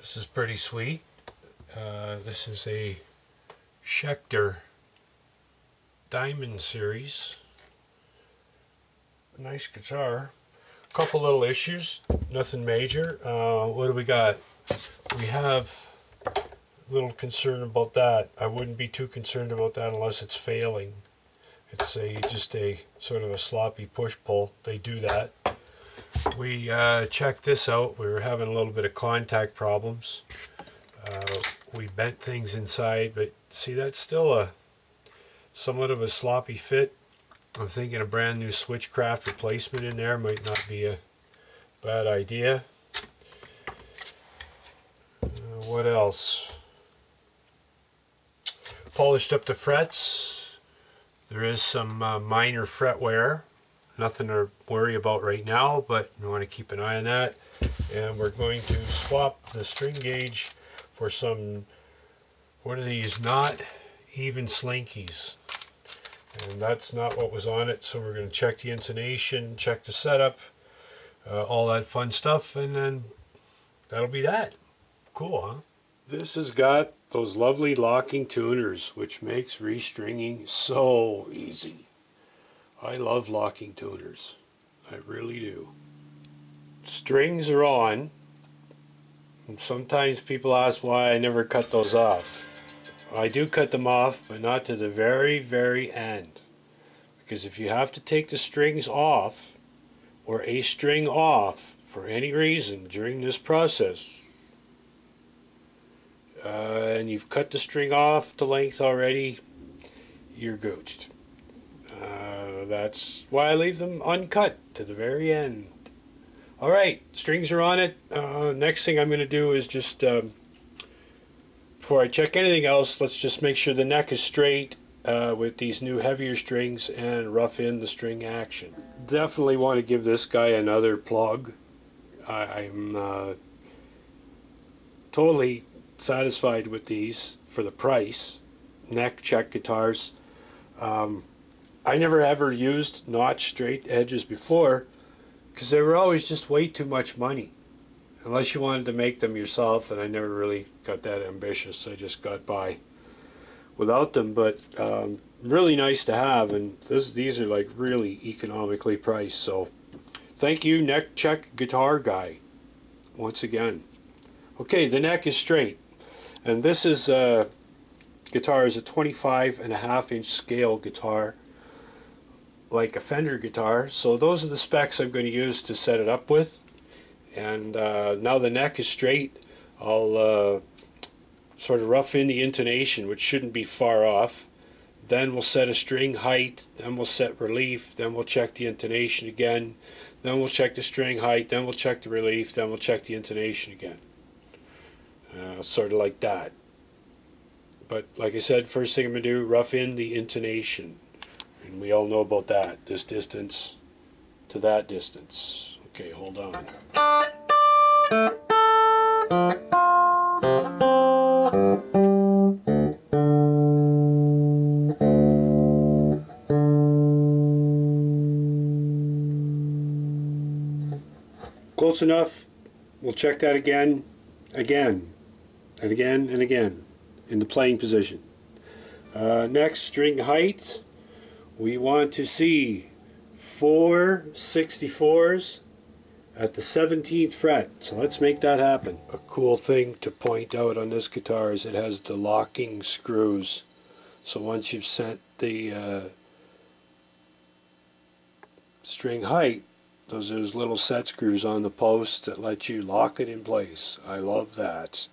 This is pretty sweet. Uh, this is a Schecter Diamond Series. Nice guitar. Couple little issues, nothing major. Uh, what do we got? We have a little concern about that. I wouldn't be too concerned about that unless it's failing. It's a just a sort of a sloppy push-pull. They do that. We uh, checked this out. We were having a little bit of contact problems. Uh, we bent things inside, but see that's still a somewhat of a sloppy fit. I'm thinking a brand new Switchcraft replacement in there might not be a bad idea. Uh, what else? Polished up the frets. There is some uh, minor fret wear. Nothing to worry about right now, but we want to keep an eye on that. And we're going to swap the string gauge for some, what are these, not even slinkies. And that's not what was on it, so we're going to check the intonation, check the setup, uh, all that fun stuff, and then that'll be that. Cool, huh? This has got those lovely locking tuners, which makes restringing so easy. I love locking tuners. I really do. Strings are on. Sometimes people ask why I never cut those off. I do cut them off, but not to the very, very end. Because if you have to take the strings off, or a string off, for any reason during this process, uh, and you've cut the string off to length already, you're gooched. Uh, that's why I leave them uncut to the very end. Alright, strings are on it. Uh, next thing I'm going to do is just, um, before I check anything else, let's just make sure the neck is straight uh, with these new heavier strings and rough in the string action. Definitely want to give this guy another plug. I, am uh, totally satisfied with these for the price. Neck check guitars. Um, I never ever used notch straight edges before because they were always just way too much money. Unless you wanted to make them yourself, and I never really got that ambitious. I just got by without them, but um, really nice to have, and this, these are like really economically priced. So thank you, Neck Check Guitar Guy, once again. Okay, the neck is straight, and this is uh, guitar is a 25 and a half inch scale guitar like a Fender guitar. So those are the specs I'm going to use to set it up with. And uh, now the neck is straight, I'll uh, sort of rough in the intonation, which shouldn't be far off. Then we'll set a string height, then we'll set relief, then we'll check the intonation again, then we'll check the string height, then we'll check the relief, then we'll check the intonation again. Uh, sort of like that. But like I said, first thing I'm going to do, rough in the intonation. And we all know about that, this distance to that distance. Okay, hold on. Close enough. We'll check that again, again, and again, and again in the playing position. Uh, next, string height we want to see four 64s at the 17th fret. So let's make that happen. A cool thing to point out on this guitar is it has the locking screws. So once you've set the uh, string height, those are those little set screws on the post that let you lock it in place. I love that.